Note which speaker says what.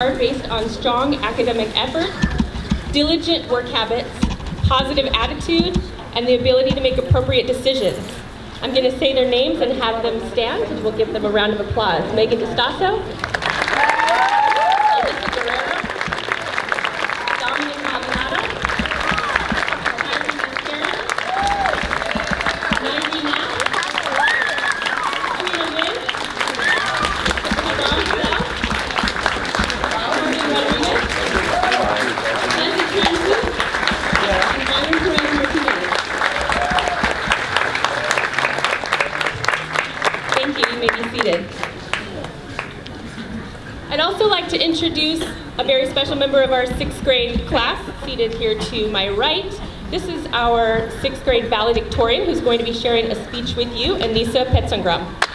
Speaker 1: are based on strong academic effort, diligent work habits, positive attitude, and the ability to make appropriate decisions. I'm going to say their names and have them stand, and we'll give them a round of applause. Megan DeStasso. Thank you. You may be seated. I'd also like to introduce a very special member of our sixth grade class, seated here to my right. This is our sixth grade valedictorian who's going to be sharing a speech with you, Anissa Petsangram.